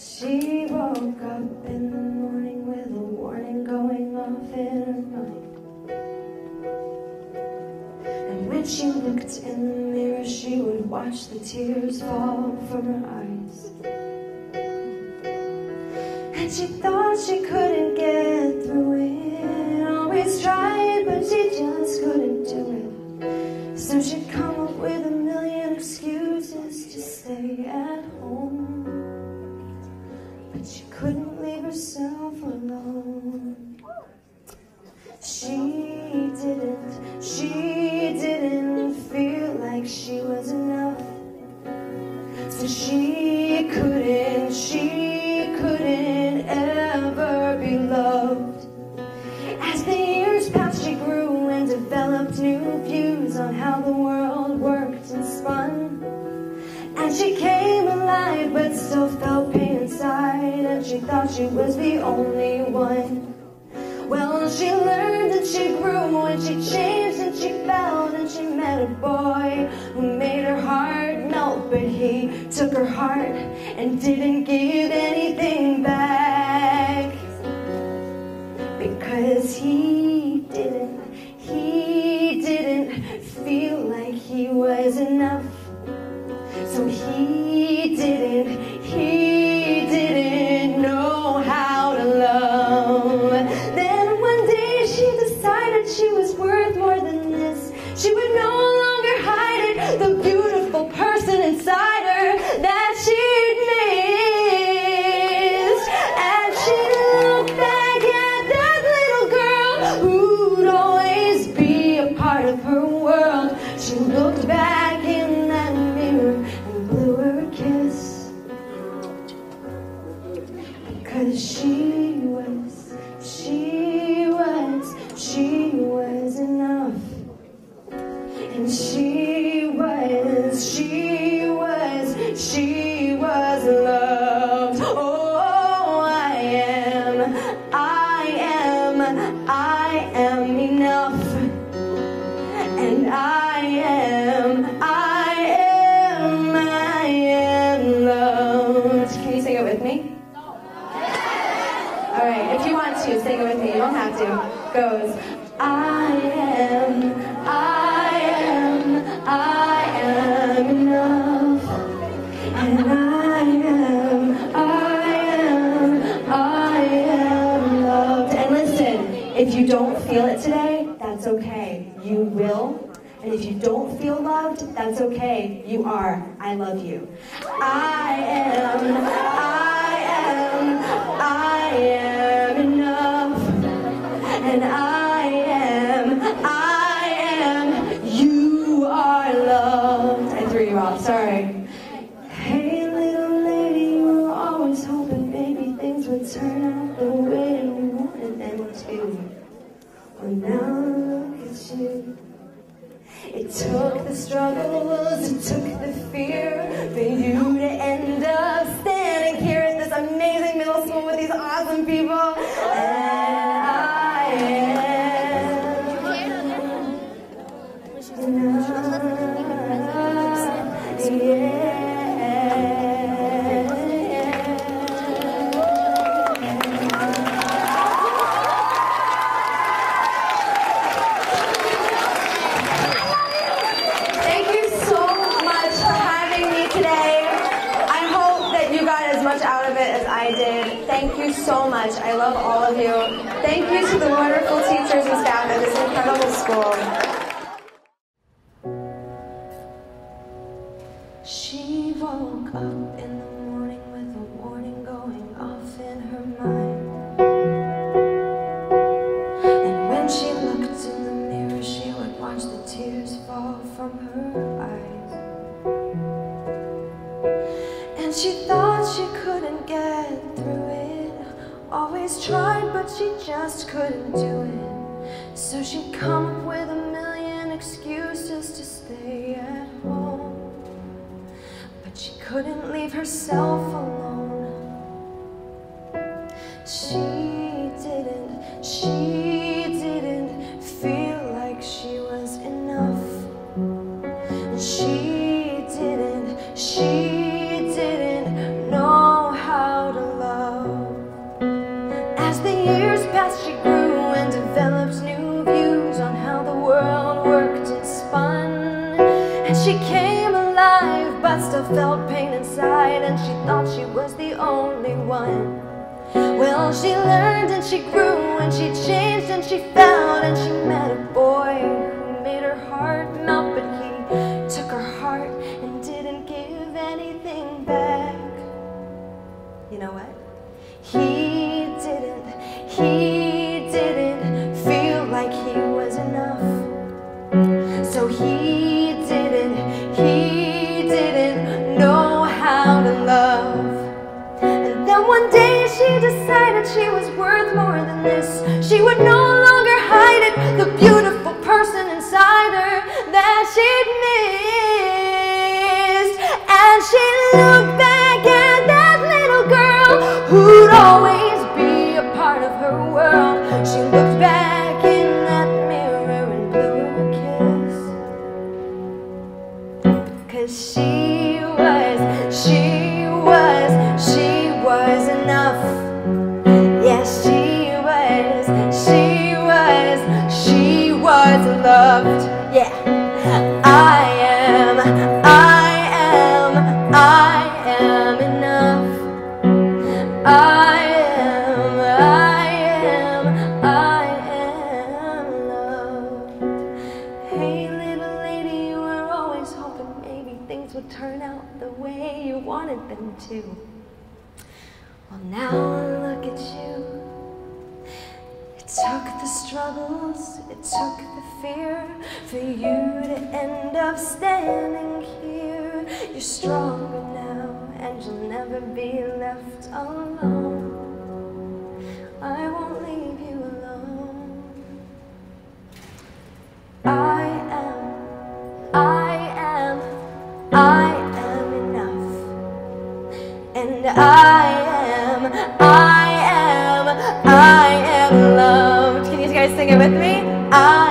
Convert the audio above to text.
She woke up in the morning with a warning going off in her mind. And when she looked in the mirror, she would watch the tears fall from her eyes. And she thought she couldn't get But she couldn't leave herself alone. She didn't, she didn't feel like she was enough. So she she thought she was the only one. Well, she learned and she grew and she changed and she felt and she met a boy who made her heart melt. But he took her heart and didn't give anything back. To, sing it with me. You don't have to. Goes, I am, I am, I am enough. And I am, I am, I am loved. And listen, if you don't feel it today, that's okay. You will. And if you don't feel loved, that's okay. You are. I love you. I am, to. Well, now look at you. It took the struggles, it took the fear for you to end up standing here at this amazing middle school with these awesome people. So much. I love all of you. Thank you to the wonderful teachers and staff at this incredible school. Come up with a million excuses to stay at home. But she couldn't leave herself alone. Inside and she thought she was the only one. Well, she learned and she grew and she changed and she felt and she met a boy who made her heart melt, but he took her heart and didn't give anything back. You know what? He didn't, he didn't feel like he was enough. So he decided she was worth more than this. She would no longer hide it, the beautiful person inside her that she'd missed. And she looked back at that little girl who'd always be a part of her world. She looked back in that mirror and blew her a kiss. Cause she things would turn out the way you wanted them to. Well, now look at you. It took the struggles, it took the fear for you to end up standing here. You're stronger now, and you'll never be left alone. I am, I am, I am loved. Can you guys sing it with me? I